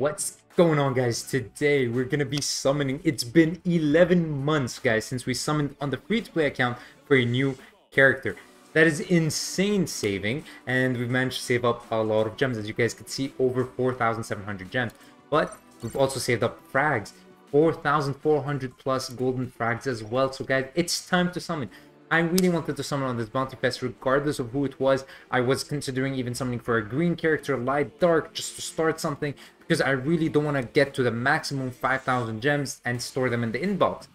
What's going on guys? Today we're gonna be summoning, it's been 11 months guys since we summoned on the free-to-play account for a new character. That is insane saving and we've managed to save up a lot of gems as you guys can see over 4,700 gems. But we've also saved up frags, 4,400 plus golden frags as well. So guys, it's time to summon. I really wanted to summon on this bounty fest regardless of who it was. I was considering even summoning for a green character, light dark, just to start something because I really don't want to get to the maximum 5,000 gems and store them in the inbox.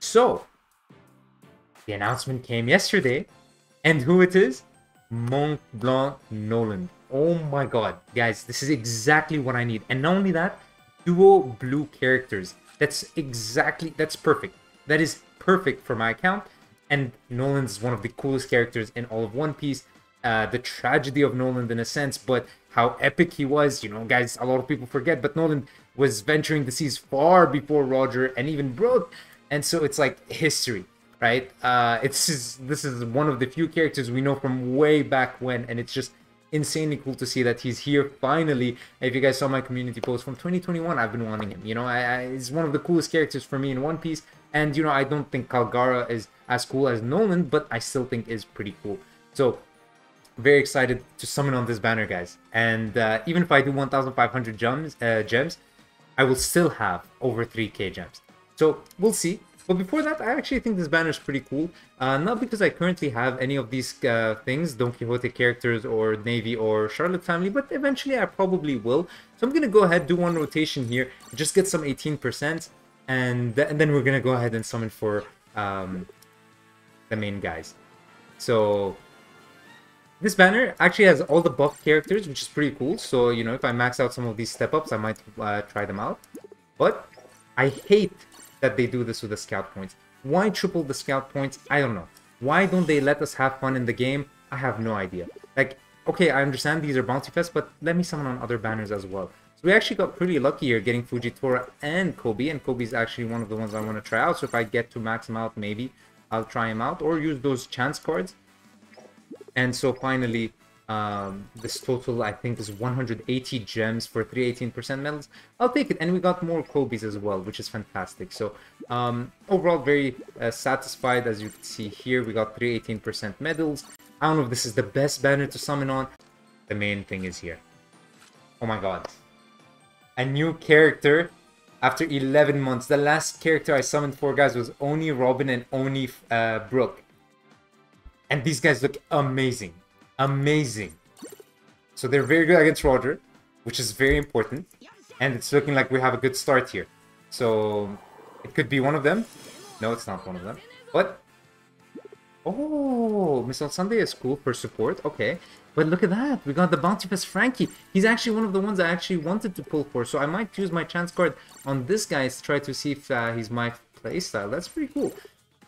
So, the announcement came yesterday and who it is? Mont Blanc Noland. Oh my god, guys, this is exactly what I need. And not only that, dual blue characters. That's exactly, that's perfect. That is perfect for my account and Noland is one of the coolest characters in all of One Piece. Uh, the tragedy of Noland in a sense, but how epic he was, you know, guys, a lot of people forget, but Noland was venturing the seas far before Roger and even Brook, and so it's like history, right? Uh, it's just, this is one of the few characters we know from way back when, and it's just insanely cool to see that he's here finally. If you guys saw my community post from 2021, I've been wanting him. You know, I, I, he's one of the coolest characters for me in One Piece. And, you know, I don't think Kalgara is as cool as Noland, but I still think is pretty cool. So, very excited to summon on this banner, guys. And uh, even if I do 1,500 gems, uh, gems, I will still have over 3k gems. So, we'll see. But before that, I actually think this banner is pretty cool. Uh, not because I currently have any of these uh, things, Don Quixote characters or Navy or Charlotte family, but eventually I probably will. So I'm going to go ahead, do one rotation here, just get some 18%, and, th and then we're to go ahead and summon for um, the main guys. So this banner actually has all the buff characters, which is pretty cool. So, you know, if I max out some of these step-ups, I might uh, try them out. But I hate that they do this with the scout points. Why triple the scout points? I don't know. Why don't they let us have fun in the game? I have no idea. Like, okay, I understand these are bounty fests, but let me summon on other banners as well. So we actually got pretty lucky here getting Fujitora and Koby, and Koby's actually one of the ones I want to try out. So if I get to max him out, maybe I'll try him out or use those chance cards. And so finally, um, this total I think is 180 gems for 318% medals. I'll take it. And we got more Kobys as well, which is fantastic. So um, overall, very uh, satisfied. As you can see here, we got 318% medals. I don't know if this is the best banner to summon on. The main thing is here. Oh my god a new character after 11 months. The last character I summoned for, guys, was Oni Robin and Oni uh, Brook. And these guys look amazing. Amazing. So they're very good against Roger, which is very important. And it's looking like we have a good start here. So it could be one of them. No, it's not one of them. But Oh, Miss Sunday is cool for support. Okay. But look at that. We got the Bounty Fest Franky. He's actually one of the ones I actually wanted to pull for. So I might use my chance card on this guy to try to see if uh, he's my playstyle. That's pretty cool.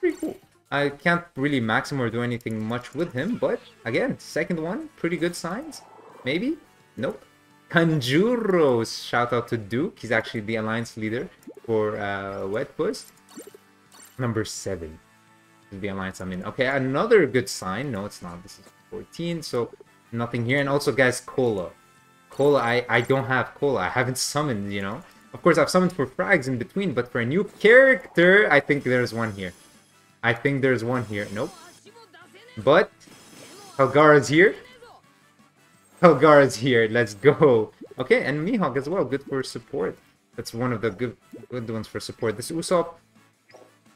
Pretty cool. I can't really max him or do anything much with him. But again, second one. Pretty good signs. Maybe? Nope. Kanjuros. Shout out to Duke. He's actually the alliance leader for uh, Wet Puss. Number 7 the alliance I'm in. Okay, another good sign. No, it's not. This is 14, so nothing here. And also, guys, Cola. Cola, I, I don't have Cola. I haven't summoned, you know. Of course, I've summoned for frags in between, but for a new character, I think there's one here. I think there's one here. Nope. But, Kalgara's here. Kalgara's here. Let's go. Okay, and Mihawk as well. Good for support. That's one of the good good ones for support. This Usopp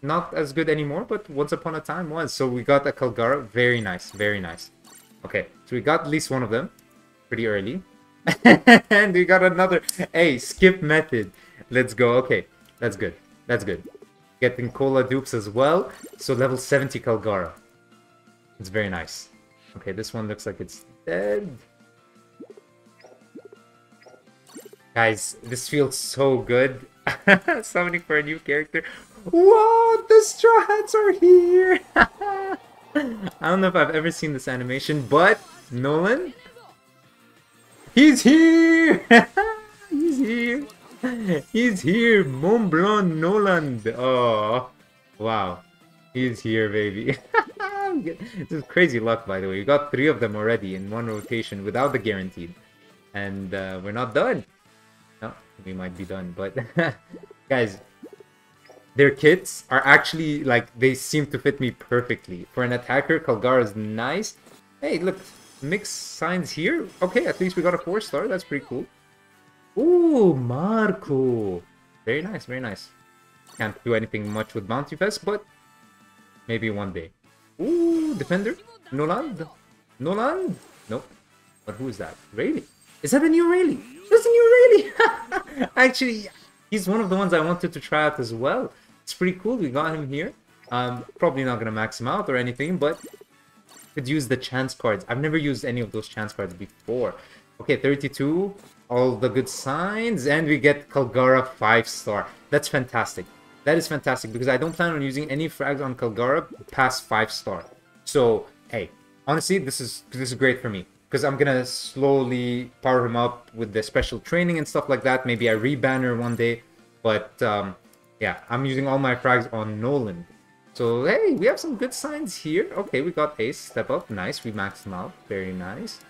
not as good anymore, but once upon a time was. So we got a Kalgara. Very nice, very nice. Okay, so we got at least one of them pretty early. and we got another. Hey, skip method. Let's go. Okay, that's good. That's good. Getting Cola dupes as well. So level 70 Kalgara. It's very nice. Okay, this one looks like it's dead. Guys, this feels so good. Summoning for a new character. Whoa, the Straw Hats are here! I don't know if I've ever seen this animation, but Noland? He's here! He's here! He's here! Mont Blanc Noland! Oh, wow. He's here, baby. this is crazy luck, by the way. We got three of them already in one rotation without the guaranteed. And uh, we're not done. No, we might be done. But guys, their kits are actually like they seem to fit me perfectly. For an attacker, Kalgar is nice. Hey, look, mixed signs here. Okay, at least we got a four star. That's pretty cool. Ooh, Marco. Very nice, very nice. Can't do anything much with Bounty Fest, but maybe one day. Ooh, Defender. Noland. Noland. Nope. But who is that? Rayleigh. Is that a new Rayleigh? That's a new Rayleigh! Actually, he's one of the ones I wanted to try out as well. It's pretty cool. We got him here. Um, probably not gonna max him out or anything, but could use the chance cards. I've never used any of those chance cards before. Okay, 32. All the good signs. And we get Kalgara 5 star. That's fantastic. That is fantastic because I don't plan on using any frags on Kalgara past 5 star. So, hey, honestly, this is this is great for me because I'm gonna slowly power him up with the special training and stuff like that. Maybe I rebanner one day, but um, yeah, I'm using all my frags on Noland. So hey, we have some good signs here. Okay, we got Ace step up, nice. We maxed him out, very nice.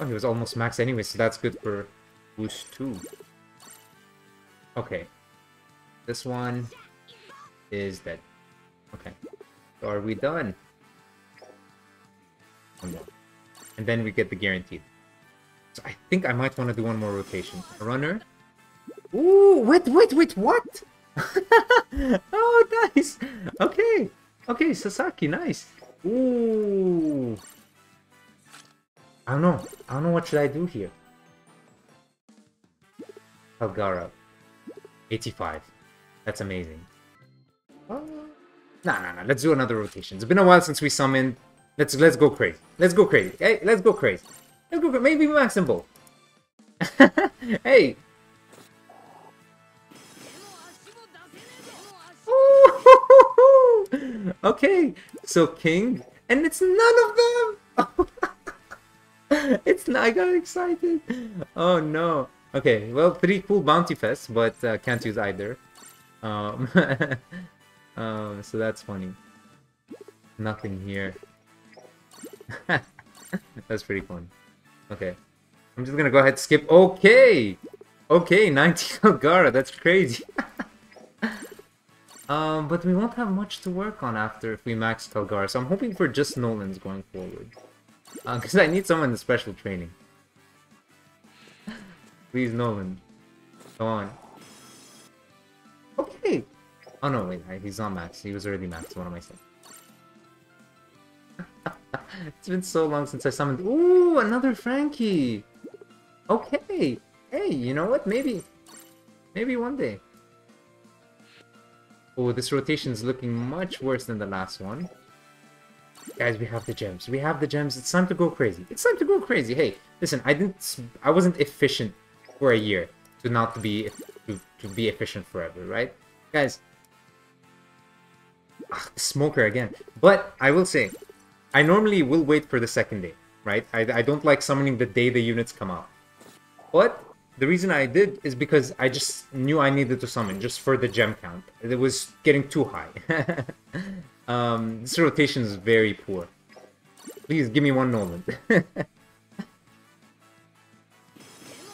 Oh, he was almost maxed anyway, so that's good for boost two. Okay, this one is dead. Okay, so are we done? And then we get the guaranteed. So I think I might want to do one more rotation. Runner. Ooh, wait, wait, wait, what? oh, nice. Okay, okay, Sasaki, nice. Ooh. I don't know. I don't know what should I do here. Kalgara. 85. That's amazing. Uh, nah, nah, nah. Let's do another rotation. It's been a while since we summoned Let's let's go crazy. Let's go crazy. Hey, let's go crazy. Let's go. Maybe max symbol. hey. Okay, so king, and it's none of them. it's not. I got excited. Oh no. Okay, well, pretty cool bounty fest, but uh, can't use either. Um, um, so that's funny. Nothing here. That's pretty fun. Okay. I'm just gonna go ahead skip. Okay! Okay, 19 Kalgara, that's crazy. Um, but we won't have much to work on after if we max Kalgara, so I'm hoping for just Noland's going forward. Because uh, I need someone in special training. Please, Noland. Go on. Okay! Oh no, wait, he's not max. He was already max, what am I saying? it's been so long since I summoned. Ooh, another Franky. Okay. Hey, you know what? Maybe, maybe one day. Oh, this rotation is looking much worse than the last one. Guys, we have the gems. We have the gems. It's time to go crazy. It's time to go crazy. Hey, listen, I didn't. I wasn't efficient for a year to not be to, to be efficient forever, right? Guys, ugh, ah, smoker again. But I will say, I normally will wait for the second day, right? I, I don't like summoning the day the units come out. But the reason I did is because I just knew I needed to summon just for the gem count. It was getting too high. um, this rotation is very poor. Please give me one Noland.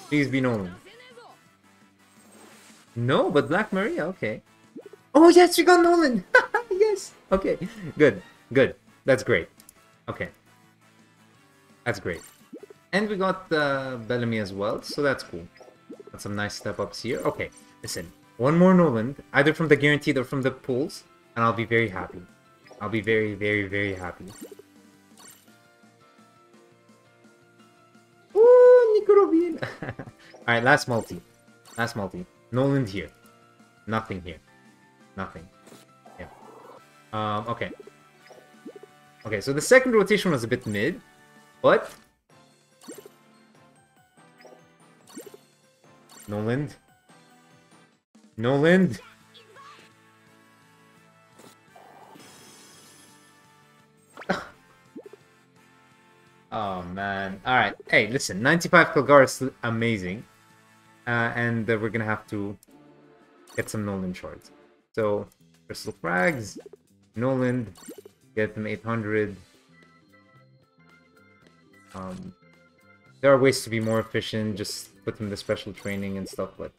Please be Noland. No, but Black Maria, okay. Oh yes, we got Noland! yes! Okay, good, good. That's great. Okay. That's great. And we got uh, Bellamy as well, so that's cool. Got some nice step-ups here. Okay, listen. One more Noland, either from the guaranteed or from the pools, and I'll be very happy. I'll be very, very, very happy. Ooh, Nico Alright, last multi. Last multi. Noland here. Nothing here. Nothing. Yeah. Um, okay. Okay, so the second rotation was a bit mid, but... Noland. Noland. oh man. Alright, hey, listen, 95 Kalgar is amazing. Uh, and uh, we're gonna have to get some Noland shards. So, Crystal Frags, Noland, Get them 800. Um, there are ways to be more efficient. Just put him the special training and stuff, but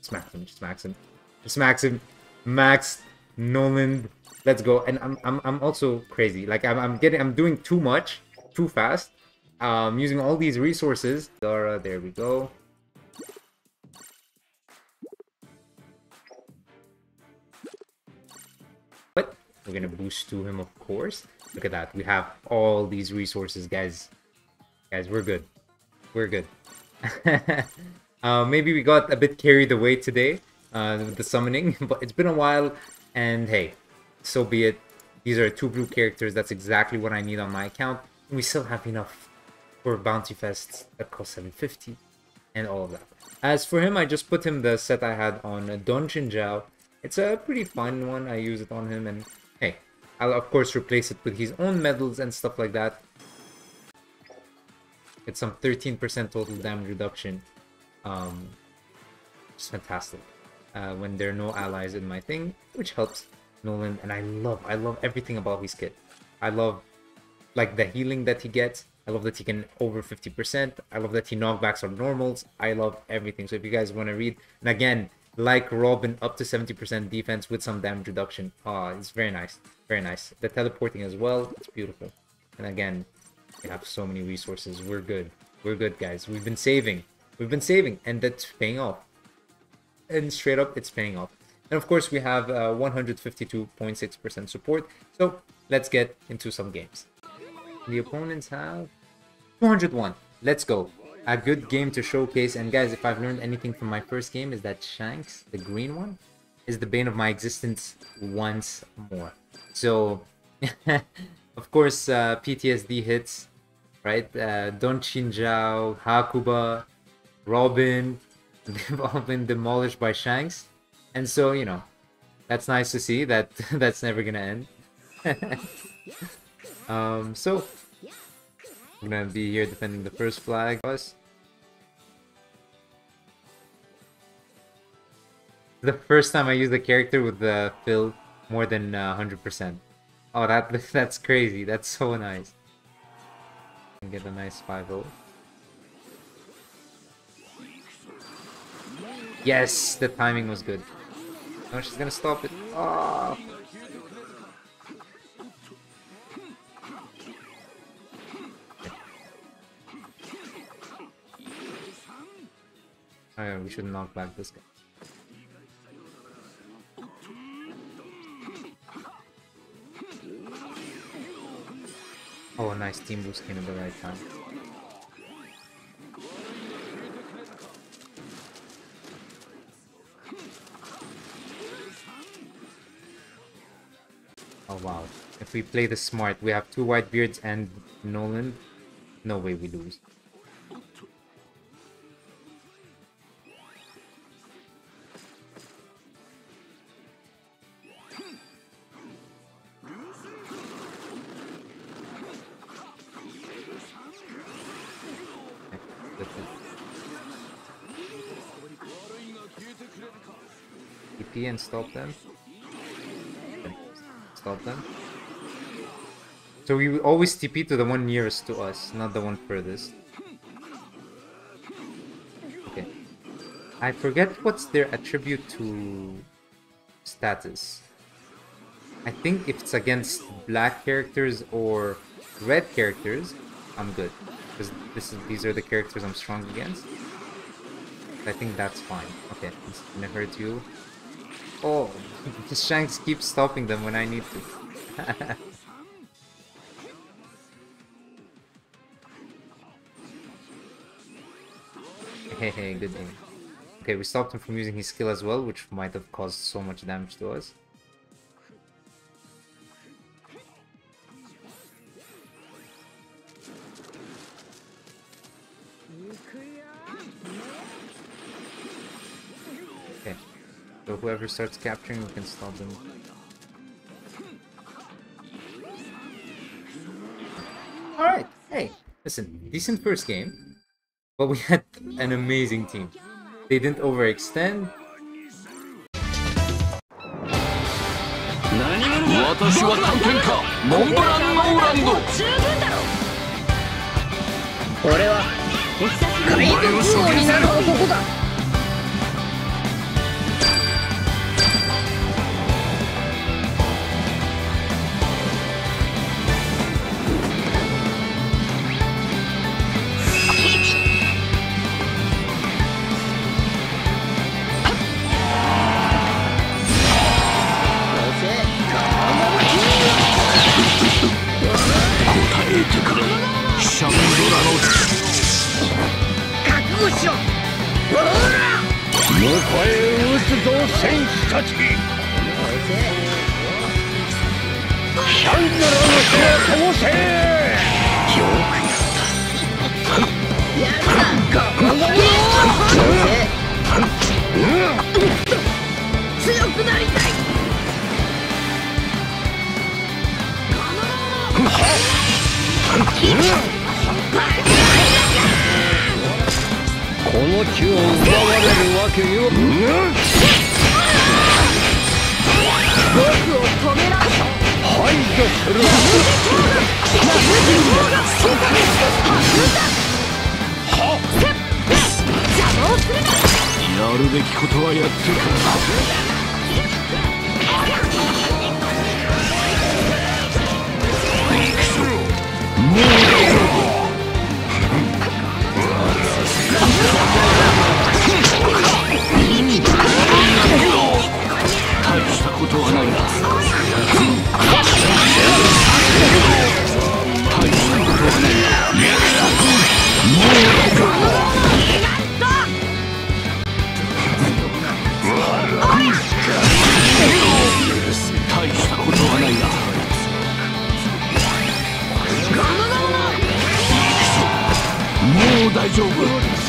smack him, just max him, just max him, max Noland. Let's go. And I'm I'm I'm also crazy. Like I'm I'm getting I'm doing too much, too fast. Um, using all these resources. Dara, there we go. But we're gonna boost to him, of course. Look at that. We have all these resources, guys. Guys, we're good. We're good. uh, maybe we got a bit carried away today uh, with the summoning, but it's been a while, and hey, so be it. These are two blue characters. That's exactly what I need on my account. And we still have enough for Bounty Fest that cost 750 and all of that. As for him, I just put him the set I had on Don Chinjiao. It's a pretty fun one. I use it on him and hey, I'll of course replace it with his own medals and stuff like that. Some 13% total damage reduction. Um, it's fantastic. Uh, when there are no allies in my thing, which helps Noland. And I love, I love everything about his kit. I love like the healing that he gets. I love that he can over 50%. I love that he knockbacks on normals. I love everything. So if you guys want to read, and again, like Robin, up to 70% defense with some damage reduction. Ah, it's very nice. Very nice. The teleporting as well, it's beautiful. And again, we have so many resources. We're good. We're good, guys. We've been saving. We've been saving, and that's paying off. And straight up, it's paying off. And of course, we have 152.6% uh, support. So let's get into some games. The opponents have 201. Let's go. A good game to showcase. And guys, if I've learned anything from my first game is that Shanks, the green one, is the bane of my existence once more. So, of course, uh, PTSD hits, right? Uh, Don Chinjiao, Hakuba, Robin, they've all been demolished by Shanks. And so, you know, that's nice to see that that's never gonna end. um, so, I'm gonna be here defending the first flag. Us. The first time I use the character with the fill more than 100%. Oh, that that's crazy. That's so nice. And Get a nice 5-0. Yes, the timing was good. No, she's gonna stop it. Oh. Oh, yeah, we should knock back this guy. Oh, nice team boost came at the right time. Oh wow. If we play the smart, we have two white beards and Noland. No way we lose. And stop them. Stop them. So we always TP to the one nearest to us, not the one furthest. Okay. I forget what's their attribute to status. I think if it's against black characters or red characters, I'm good. Because this is these are the characters I'm strong against. I think that's fine. Okay, it's gonna hurt you. Oh, the Shanks keeps stopping them when I need to. hey, hey, good thing. Okay, we stopped him from using his skill as well, which might have caused so much damage to us. So whoever starts capturing, we can stop them. Alright, hey, listen, decent first game, but we had an amazing team. They didn't overextend. 海戦士たちシャンドラの火を灯せよくやったやるな強くなりたいこの地を奪われるわけよ。僕やるべきことはやって。く大しことはないな大したことはないな大したことはないなもう大丈夫。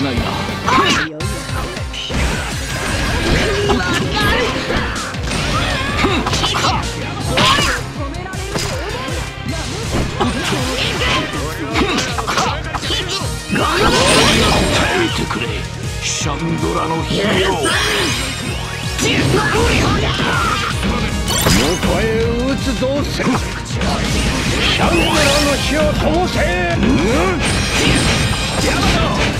したことはないな。耐えてくれシャンドラのヒーロー迎え撃つぞセシャンドラの火を灯せ排除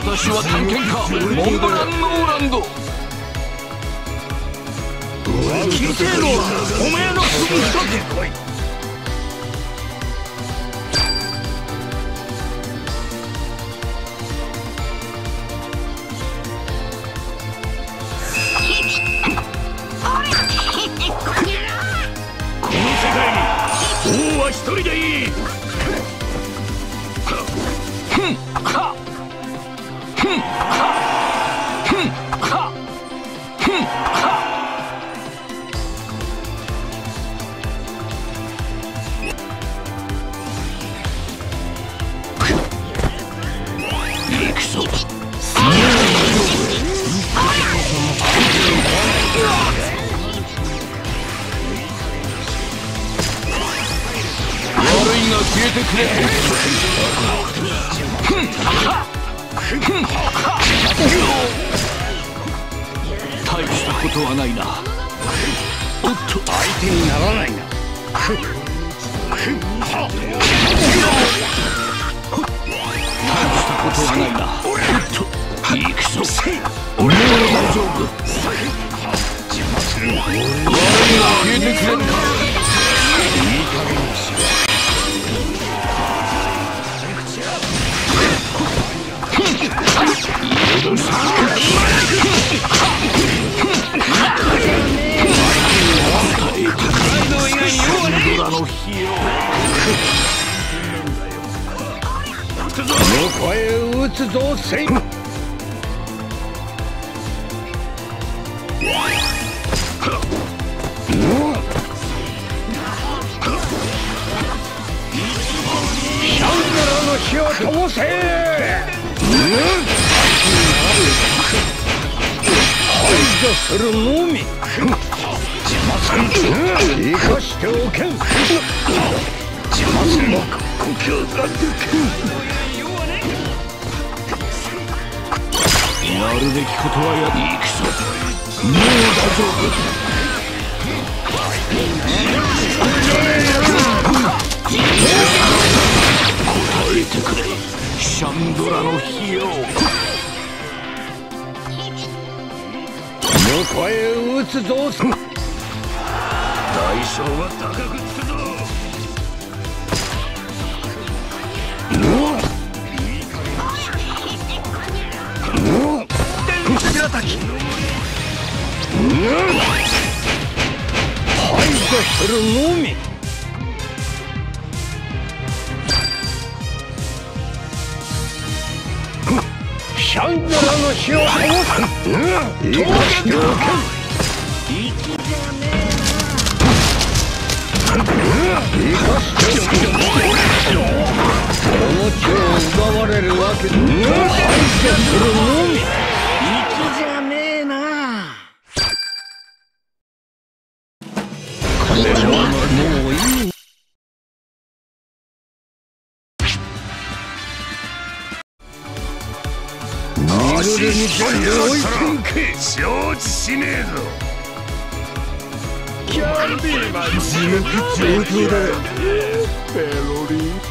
私は探検家モンブラン・ノーランド。聞いてえのはおめえのすぐ近 ないな safe. やるべきことはやり行くぞもう大丈夫答えてくれシャンドラの火よどこへ撃つぞ代償は高くつくぞ排除するのみ。シャンドラの火を灯す。生かしておけん。生かしておけこの地を奪われるわけだ排除するのみに全置いていけ承知しねえぞ。キャンディーマン地獄上等だペロリン。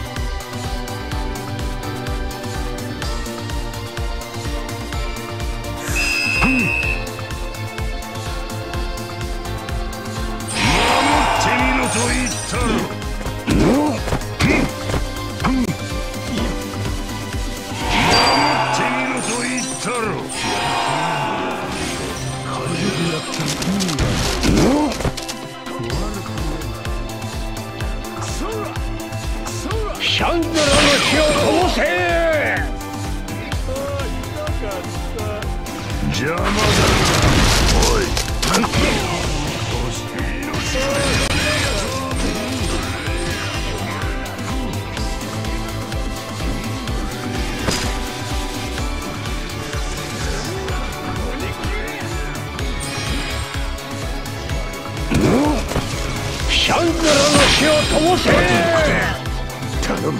頼む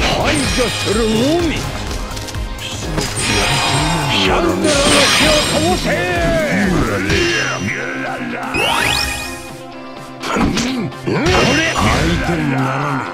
排除するのみシャンドラの火を灯せ。相手にならね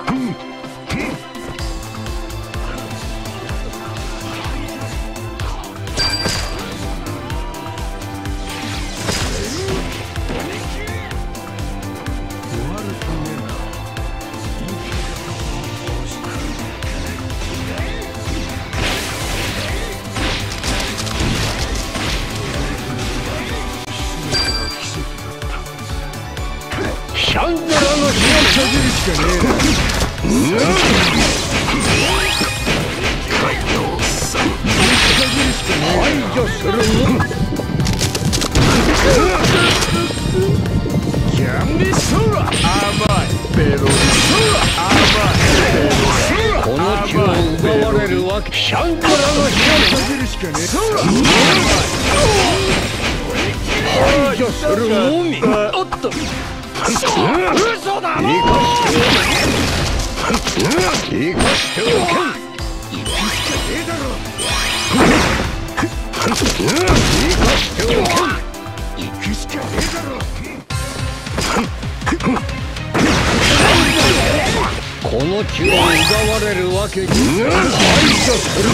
シャンドラの火を閉じるしかねえ排除するのキャンディソーラ甘い。ペロリソーラ甘い。この地を奪われるわけシャンドラの火を閉じるしかねえ排除するのみおっと嘘だろ生かしておけ生かしておけん生かしておけんくしかねえだこの気は奪われるわけに排除する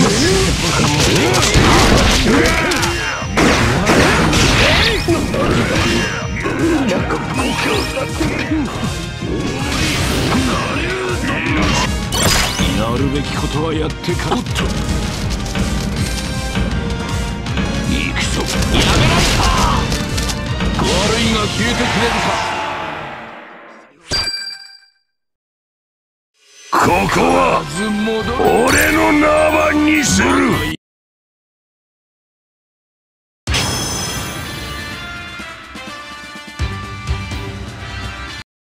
やるべきことはやってかおっと行くぞやめられた悪いが消えてくれるかここは俺の縄にする。